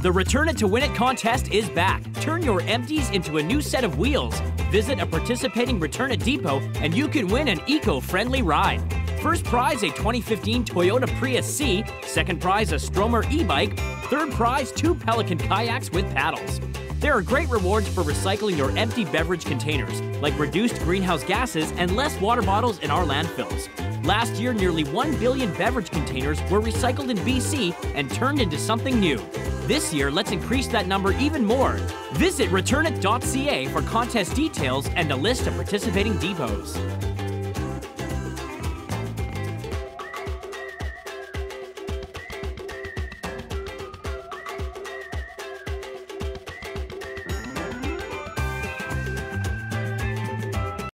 The Return It to Win It contest is back. Turn your empties into a new set of wheels. Visit a participating Return It depot and you can win an eco friendly ride. First prize a 2015 Toyota Prius C, second prize a Stromer e bike, third prize two Pelican kayaks with paddles. There are great rewards for recycling your empty beverage containers, like reduced greenhouse gases and less water bottles in our landfills. Last year, nearly 1 billion beverage containers were recycled in BC and turned into something new. This year, let's increase that number even more. Visit returnit.ca for contest details and a list of participating depots.